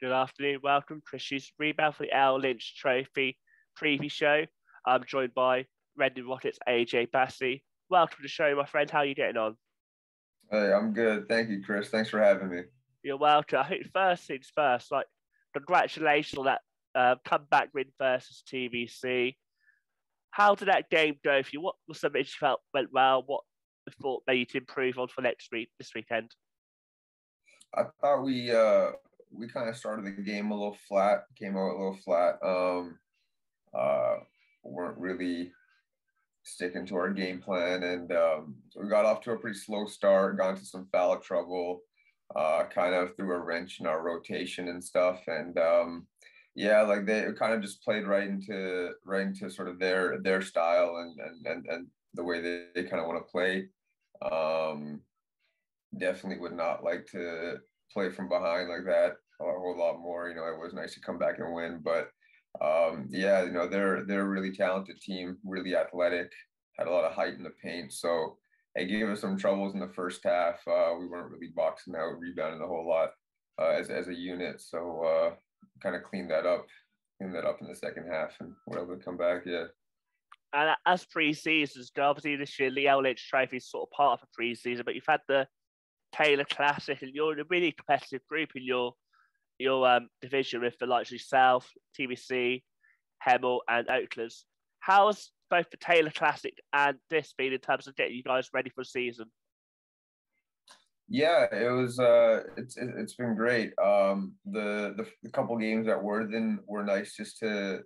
Good afternoon. Welcome to Trish's rebound for the LLynch Trophy preview show. I'm joined by Reading Rockets AJ Basi. Welcome to the show, my friend. How are you getting on? Hey, I'm good. Thank you, Chris. Thanks for having me. You're welcome. I think first things first, like congratulations on that uh, comeback win versus TVC. How did that game go for you? What was something you felt went well? What you thought made you improve on for next week, this weekend? I thought we uh, we kind of started the game a little flat, came out a little flat. Um, uh, weren't really sticking to our game plan, and um, we got off to a pretty slow start. Got into some foul trouble, uh, kind of threw a wrench in our rotation and stuff, and um, yeah, like they kind of just played right into right into sort of their their style and and and, and the way they, they kind of want to play. Um, definitely would not like to play from behind like that a whole lot more. You know, it was nice to come back and win, but um, yeah, you know, they're they're a really talented team, really athletic, had a lot of height in the paint. So it gave us some troubles in the first half. Uh, we weren't really boxing out, rebounding a whole lot uh, as as a unit. So uh, kind of cleaned that up, cleaned that up in the second half, and we're able to come back. Yeah. And as pre-seasons go, obviously this year the Lynch Trophy is sort of part of a pre-season, but you've had the Taylor Classic, and you're in a really competitive group in your your um, division with the likes of South, TVC, Hemel, and Oaklands. How's both the Taylor Classic and this been in terms of getting you guys ready for the season? Yeah, it was. Uh, it's it's been great. Um, the, the the couple games at Worthing were nice just to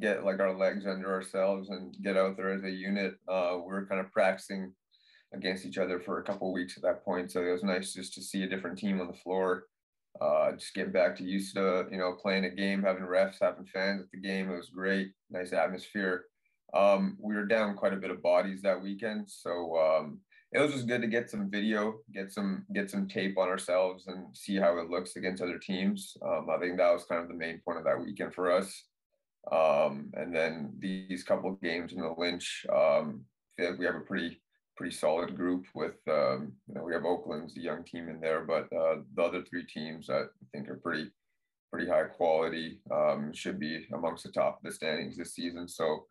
get like our legs under ourselves and get out there as a unit. Uh, we were kind of practicing against each other for a couple weeks at that point, so it was nice just to see a different team on the floor uh, just getting back to used to you know playing a game, having refs, having fans at the game. It was great, nice atmosphere. Um, we were down quite a bit of bodies that weekend, so um, it was just good to get some video, get some get some tape on ourselves, and see how it looks against other teams. Um, I think that was kind of the main point of that weekend for us. Um, and then these couple of games in the Lynch, um, we have a pretty pretty solid group with um, you know we have Oakland's the young team in there, but uh, the other three teams I think are pretty pretty high quality. Um, should be amongst the top of the standings this season. So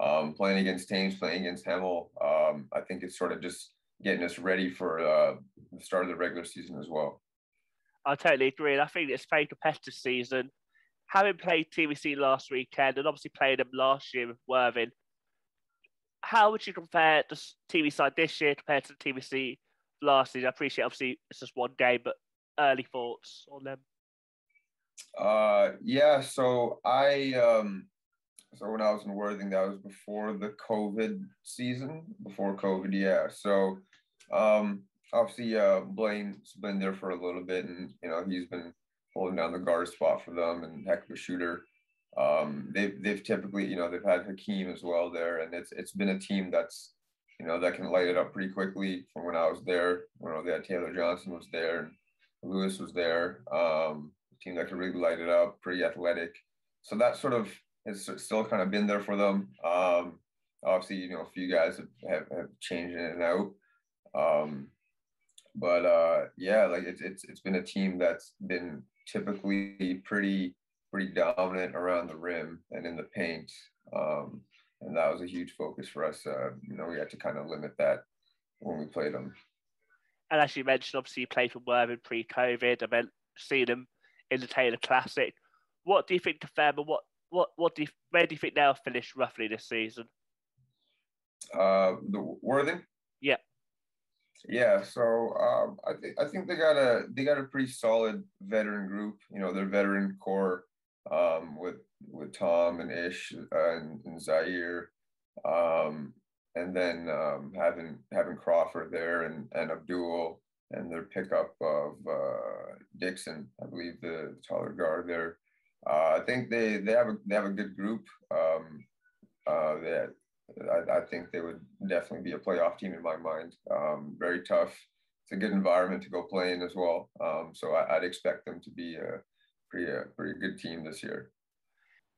um, playing against Thames, playing against Hemel, um, I think it's sort of just getting us ready for uh, the start of the regular season as well. I totally agree. And I think it's a very competitive season. Having played TVC last weekend and obviously played them last year with Worthing, how would you compare the TV side this year compared to the TVC last season? I appreciate obviously it's just one game, but early thoughts on them. Uh, yeah. So I um, so when I was in Worthing, that was before the COVID season. Before COVID, yeah. So um, obviously, uh, Blaine's been there for a little bit, and you know he's been holding down the guard spot for them, and heck of a shooter. Um, they've they've typically you know they've had Hakeem as well there, and it's it's been a team that's you know that can light it up pretty quickly. From when I was there, you know they had Taylor Johnson was there, Lewis was there. Um, team that can really light it up, pretty athletic. So that sort of has still kind of been there for them. Um, obviously, you know, a few guys have, have, have changed in and out. Um, but uh, yeah, like it's, it's, it's been a team that's been typically pretty pretty dominant around the rim and in the paint. Um, and that was a huge focus for us. Uh, you know, we had to kind of limit that when we played them. And as you mentioned, obviously you played for Worthing pre-COVID. I meant seeing them in the Taylor Classic. What do you think to them? what what what do you, where do you think they'll finish roughly this season? Uh, the Worthing. Yeah. Yeah, so um, I think I think they got a they got a pretty solid veteran group. You know, their veteran core um, with with Tom and Ish and, and Zaire, um, and then um, having having Crawford there and and Abdul and their pickup of uh, Dixon, I believe the, the taller guard there. Uh, I think they they have a they have a good group. Um, uh, that I, I, think they would definitely be a playoff team in my mind. Um, very tough. It's a good environment to go play in as well. Um, so I, would expect them to be a pretty uh, pretty good team this year.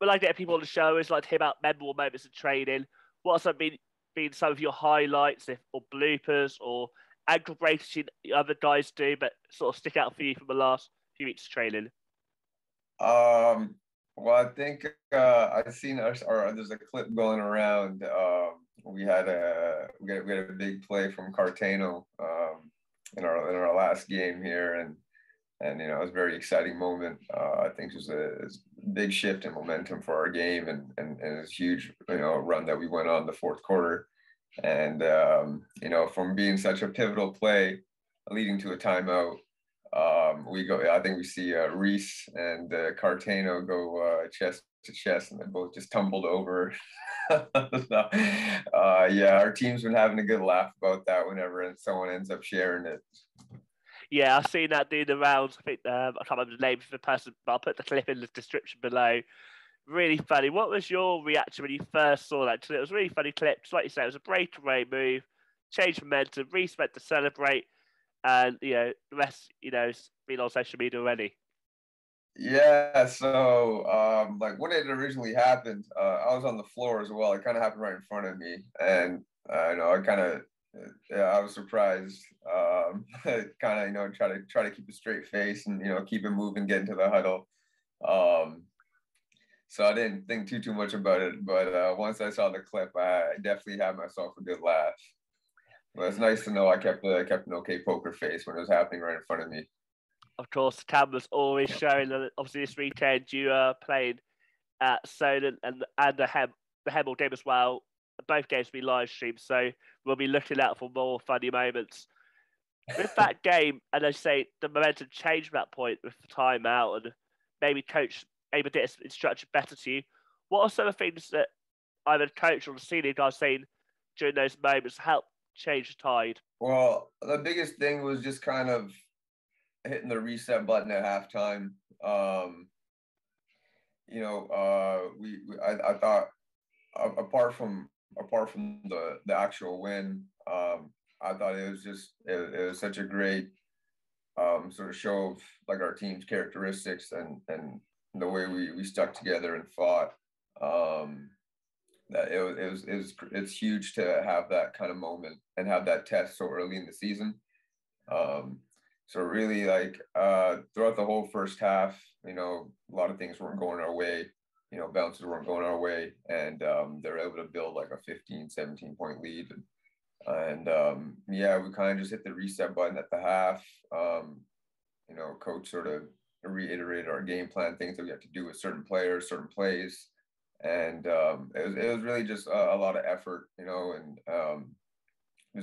We like to get people on the show. It's like to hear about memorable moments of training. What have been been some of your highlights, if, or bloopers, or ankle breaks the other guys do, but sort of stick out for you from the last few weeks of training? Um, well, I think uh, I've seen or there's a clip going around. Um, we had a we had, we had a big play from Cartaino um, in our in our last game here, and and you know it was a very exciting moment. Uh, I think it was, a, it was a, big shift in momentum for our game, and and, and it's huge you know run that we went on the fourth quarter, and um, you know from being such a pivotal play leading to a timeout. Um, we go. I think we see uh, Reis and uh, Cartaino go uh, chest to chest, and they both just tumbled over. uh, yeah, our team's been having a good laugh about that whenever someone ends up sharing it. Yeah, I've seen that doing the rounds. I think um, I can't remember the name of the person, but I'll put the clip in the description below. Really funny. What was your reaction when you first saw that? It was really funny clip. Just like you said, it was a breakaway move, change momentum, Reis went to celebrate, and you know the rest, you know, been on social media already. Yeah, so um, like when it originally happened, uh, I was on the floor as well. It kind of happened right in front of me, and uh, know I kind of yeah, I was surprised. Um, kind of, you know, try to try to keep a straight face and you know keep it moving, get into the huddle. Um, so I didn't think too too much about it, but uh, once I saw the clip, I definitely had myself a good laugh. But it's nice to know I kept a kept an okay poker face when it was happening right in front of me. Of course, the camera's always showing. Obviously, this weekend you are playing at Solent and and the Hem the Hemel game as well both games will be live streamed, so we'll be looking out for more funny moments. With that game, and I say the momentum changed at that point with the timeout, and maybe coach able to instruction better to you. What are some of the things that either coach or the senior guys saying during those moments help change the tide? Well, the biggest thing was just kind of hitting the reset button at halftime. Um, you know, uh, we, we I, I thought apart from apart from the the actual win, um, I thought it was just it, it was such a great um, sort of show of like our team's characteristics and and the way we we stuck together and fought. Um, that it was, it was it was it's huge to have that kind of moment and have that test so early in the season. Um, so really, like uh, throughout the whole first half, you know, a lot of things weren't going our way you know, bounces weren't going our way. And um, they're able to build like a 15, 17 point lead. And, and um, yeah, we kind of just hit the reset button at the half. Um, you know, coach sort of reiterated our game plan, things that we have to do with certain players, certain plays. And um, it, was, it was really just a, a lot of effort, you know, and um,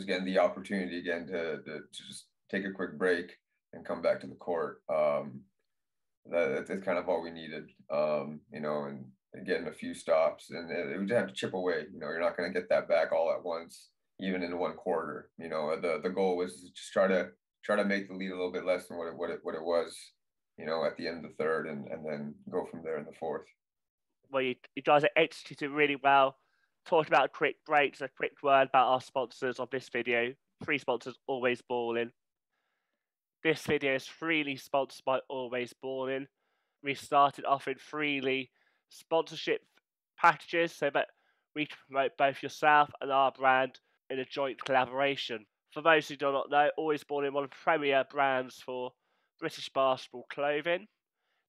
getting the opportunity again to, to, to, just take a quick break and come back to the court. Um, that, that's kind of all we needed, um, you know, and, and getting a few stops, and it, it would have to chip away. You know, you're not going to get that back all at once, even in one quarter. You know, the the goal was to just try to try to make the lead a little bit less than what it what it what it was, you know, at the end of the third, and and then go from there in the fourth. Well, you, you guys executed really well. Talked about quick breaks. A quick word about our sponsors of this video. Three sponsors, Always Ballin. This video is freely sponsored by Always Ballin. We started offering freely sponsorship packages so that we can promote both yourself and our brand in a joint collaboration. For those who do not know, Always Ballin one of the premier brands for British basketball clothing.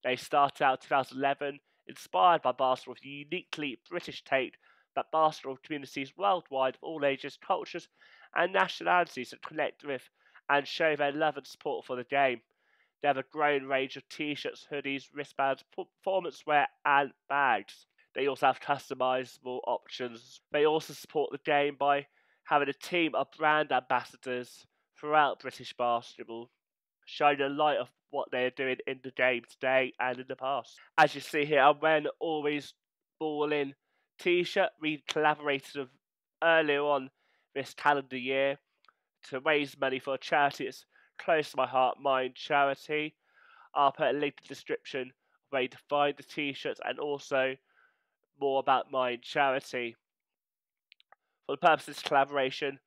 They started out 2011, inspired by basketball with a uniquely British take that basketball communities worldwide of all ages, cultures, and nationalities that connect with and show their love and support for the game. They have a growing range of t shirts, hoodies, wristbands, performance wear, and bags. They also have customizable options. They also support the game by having a team of brand ambassadors throughout British basketball, showing the light of what they are doing in the game today and in the past. As you see here, I'm wearing Always Ballin t shirt. We collaborated of earlier on this calendar year to raise money for a charity that's close to my heart, Mind Charity. I'll put a link in the description where you to find the t-shirts and also more about Mind Charity. For the purpose of this collaboration,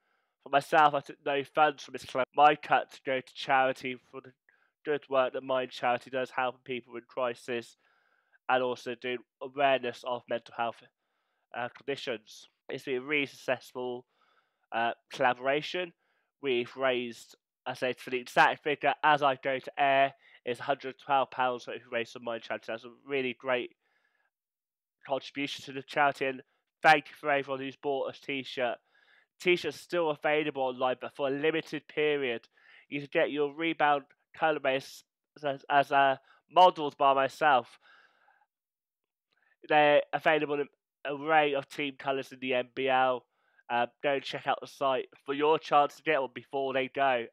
for myself, I took no funds from this club. My cut to go to charity for the good work that Mind Charity does, helping people in crisis and also doing awareness of mental health uh, conditions. It's been a really successful uh, collaboration we've raised, I say, for the exact figure as I go to air, is £112 that we've raised on my charity. That's a really great contribution to the charity. And thank you for everyone who's bought a t shirt. T shirt's still available online, but for a limited period. You can get your rebound colour base as, as uh, modelled by myself. They're available in array of team colours in the NBL. Um, go and check out the site for your chance to get one before they go.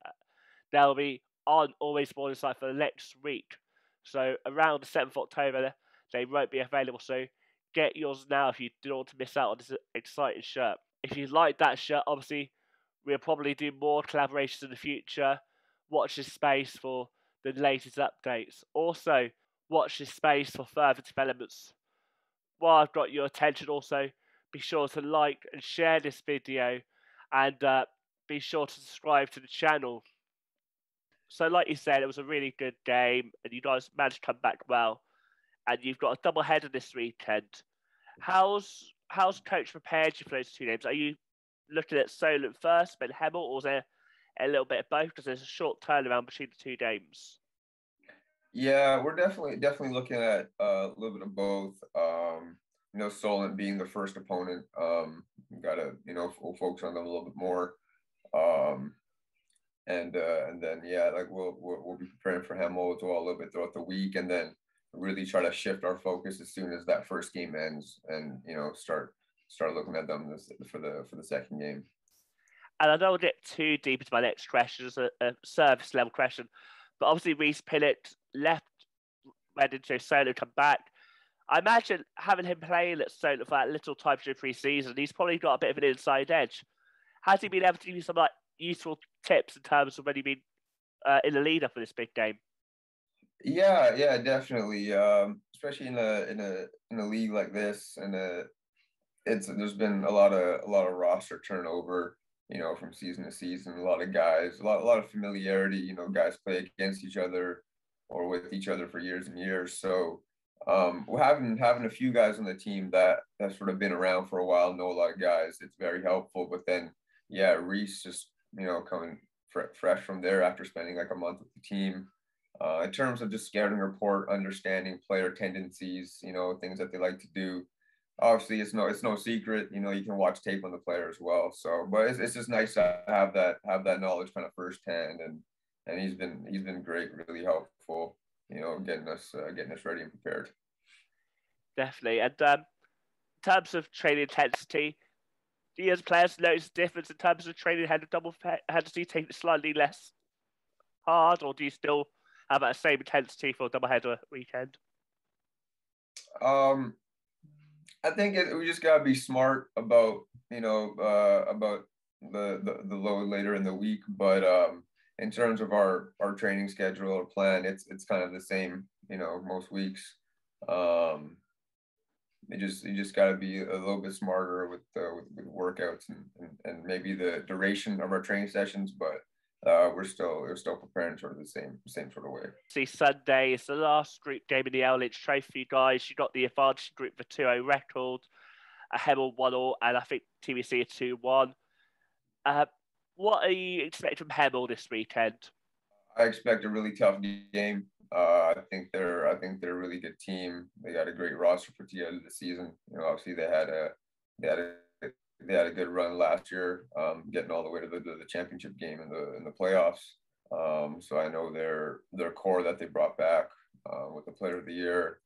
They'll be on Always Ballin site for the next week. So around the 7th of October, they won't be available. So get yours now if you don't want to miss out on this exciting shirt. If you like that shirt, obviously, we'll probably do more collaborations in the future. Watch this space for the latest updates. Also, watch this space for further developments. While I've got your attention, also, be sure to like and share this video and uh, be sure to subscribe to the channel. So, like you said, it was a really good game, and you guys managed to come back well. And you've got a double header this weekend. How's how's coach prepared you for those two games? Are you looking at Solent first, then Hemel, or is there a little bit of both? Because there's a short turnaround between the two games. Yeah, we're definitely definitely looking at uh, a little bit of both. Um, you know, Solent being the first opponent, um, got to you know we'll focus on them a little bit more. Um, and uh, and then yeah, like we'll, we'll we'll be preparing for Hemel as well a little bit throughout the week, and then really try to shift our focus as soon as that first game ends, and you know start start looking at them this, for the for the second game. And I don't want to get too deep into my next question, it's a, a service level question, but obviously Reis Pinnock left, went into Solent, come back. I imagine having him playing at Solent for that little time during pre-season, he's probably got a bit of an inside edge. Has he been able to give you some like useful tips in terms of when he been uh, in the leader for this big game? Yeah, yeah, definitely. Um, especially in a in a in a league like this, and a it's there's been a lot of a lot of roster turnover. You know, from season to season, a lot of guys, a lot a lot of familiarity. You know, guys play against each other or with each other for years and years. So um, having having a few guys on the team that have sort of been around for a while, know a lot of guys, it's very helpful. But then, yeah, Reis just you know coming fr- fresh from there after spending like a month with the team uh, in terms of just scouting report, understanding player tendencies, you know, things that they like to do. Obviously, it's no it's no secret. You know, you can watch tape on the player as well. So, but it's, it's just nice to have that have that knowledge kind of firsthand, and and he's been he's been great, really helpful. You know, getting us uh, getting us ready and prepared. Definitely, and um, in terms of training intensity, do you as players notice a difference in terms of training head of double head? Do you take it slightly less hard, or do you still have the same intensity for a doubleheader weekend? Um, I think it, we just gotta be smart about you know uh, about the, the the load later in the week, but um, in terms of our our training schedule or plan, it's it's kind of the same you know most weeks. Um, you just you just got to be a little bit smarter with, uh, with, with workouts and, and, and maybe the duration of our training sessions, but uh, we're still we're still preparing sort of the same same sort of way. See, Sunday is the last group game in the LLynch Trophy, guys. You got the advantage group for 2-0 record, a Hemel 1 0, and I think TVC 2 1. Uh, what are you expecting from Hemel this weekend? I expect a really tough game. Uh, I think they're I think they're a really good team. They got a great roster for the end of the season. You know, obviously they had a they had a they had a good run last year, um, getting all the way to the, the championship game in the in the playoffs. Um, so I know their their core that they brought back uh, with the Player of the Year.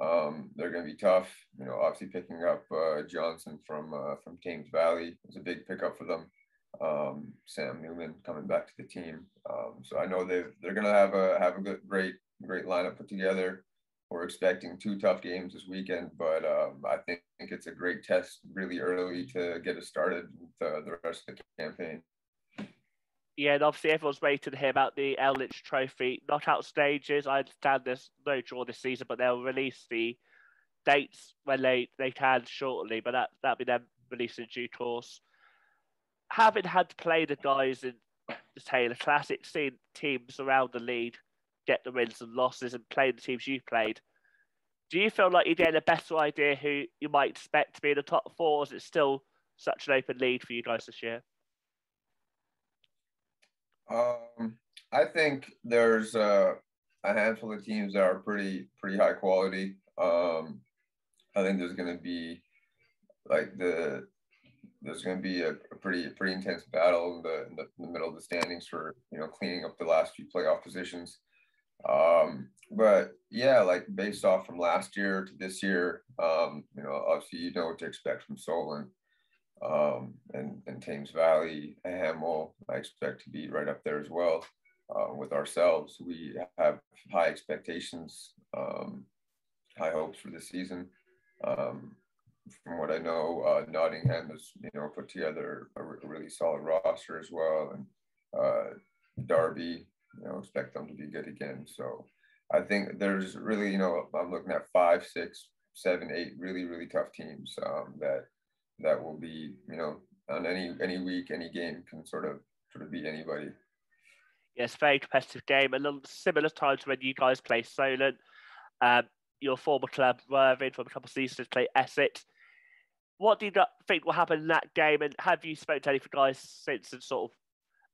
Um, they're going to be tough. You know, obviously picking up uh, Johnson from uh, from Thames Valley was a big pickup for them. Um, Sam Newman coming back to the team. Um, so I know they they're going to have a have a good great great lineup put together we're expecting two tough games this weekend, but um, I think, think, it's a great test really early to get us started with uh, the rest of the campaign. Yeah, and obviously everyone's waiting to hear about the LLynch Trophy knockout stages. I understand there's no draw this season, but they'll release the dates when they, they can shortly, but that, that'll be them released in due course. Having had to play the guys in the Taylor Classic, seeing teams around the league get the wins and losses and playing the teams you've played. Do you feel like you're getting a better idea who you might expect to be in the top four? Or is it still such an open lead for you guys this year? Um, I think there's uh, a handful of teams that are pretty pretty high quality. Um, I think there's going to be like the there's going to be a, a pretty pretty intense battle in the, in the, in the middle of the standings for you know cleaning up the last few playoff positions. Um, but yeah, like based off from last year to this year, um, you know, obviously you know what to expect from Solent um, and, and Thames Valley, Hemel. I expect to be right up there as well uh, with ourselves. We have high expectations, um, high hopes for this season. Um, from what I know, uh, Nottingham has you know put together a, really solid roster as well, and uh, Derby, you know, expect them to be good again. So I think there's really, you know, I'm looking at five, six, seven, eight really, really tough teams um, that that will be, you know, on any any week, any game can sort of sort of beat anybody. Yes, very competitive game. A little similar time to when you guys play Solent. Um, your former club, Worthing, from a couple of seasons, play Essex. What do you think will happen in that game? And have you spoken to any guys since and sort of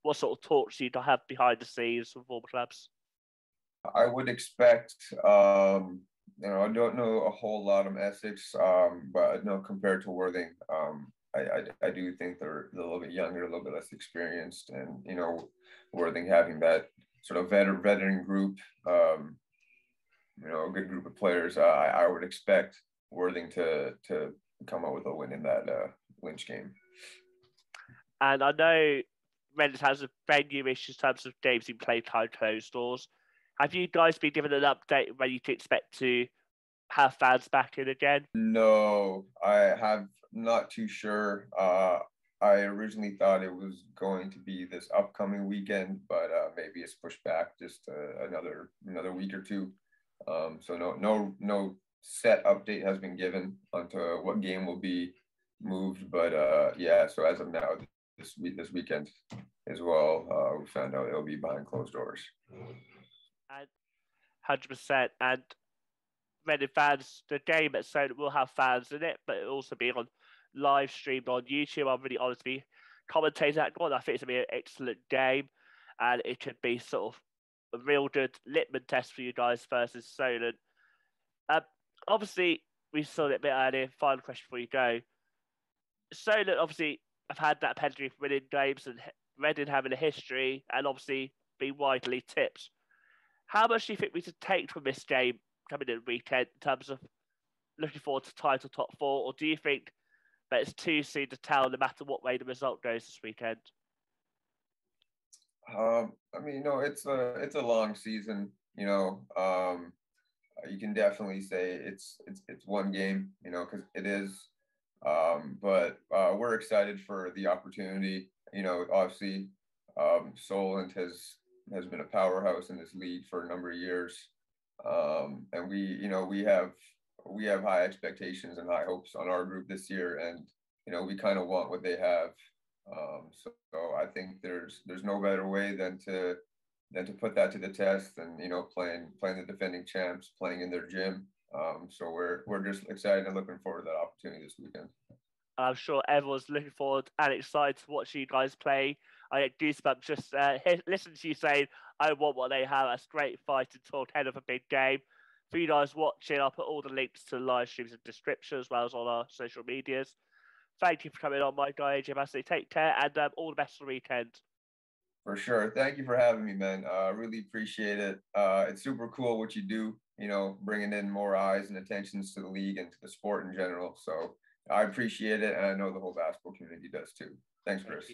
what sort of talks do you have behind the scenes from the clubs? I would expect, um, you know, I don't know a whole lot of Essex, um, but I know compared to Worthing, um, I, I, I, do think they're, they're, a little bit younger, a little bit less experienced, and you know, Worthing having that sort of veteran veteran group, um, you know, a good group of players. Uh, I, I would expect Worthing to to come up with a win in that uh, Lynch game. And I know Reading has a venue issue in terms of games being played behind closed doors. Have you guys been given an update when you can expect to have fans back in again? No, I have not too sure. Uh, I originally thought it was going to be this upcoming weekend, but uh, maybe it's pushed back just uh, another another week or two. Um, so no no no set update has been given onto what game will be moved, but uh, yeah. So as of now, this week this weekend as well. Uh, we found out it'll be behind closed doors. Hundred percent, and Reading fans, the game at Solent will have fans in it, but it'll also be on live streamed on YouTube. I'm really honest to be commentating that one. I think it's gonna be an excellent game, and it could be sort of a real good litmus test for you guys versus Solent. Um, obviously, we saw it a bit earlier. Final question before you go. Solent obviously I've had that pedigree for winning games and Reading having a history and obviously be widely tipped. How much do you think we should take from this game coming in the weekend in terms of looking forward to title top four, or do you think that it's too soon to tell no matter what way the result goes this weekend? Um, I mean, you know, it's a it's a long season. You know, um, you can definitely say it's it's it's one game. You know, because it is um, but uh, we're excited for the opportunity. You know, obviously, um, Solent has has been a powerhouse in this league for a number of years, um, and we, you know, we have we have high expectations and high hopes on our group this year, and you know, we kind of want what they have. Um, so, so I think there's there's no better way than to than to put that to the test, and you know, playing playing the defending champs, playing in their gym. Um, so we're we're just excited and looking forward to that opportunity this weekend. I'm sure everyone's looking forward and excited to watch you guys play. I get goosebumps just uh, listen to you saying, I want what they have. That's great fighting talk ahead of a big game. For you guys watching, I'll put all the links to the live streams and description as well as on our social medias. Thank you for coming on, my guy, AJ Basi. Take care and um, all the best for the weekend. For sure. Thank you for having me, man. I uh, really appreciate it. Uh, it's super cool what you do you know, bringing in more eyes and attentions to the league and to the sport in general. So I appreciate it. And I know the whole basketball community does too. Thanks, Chris.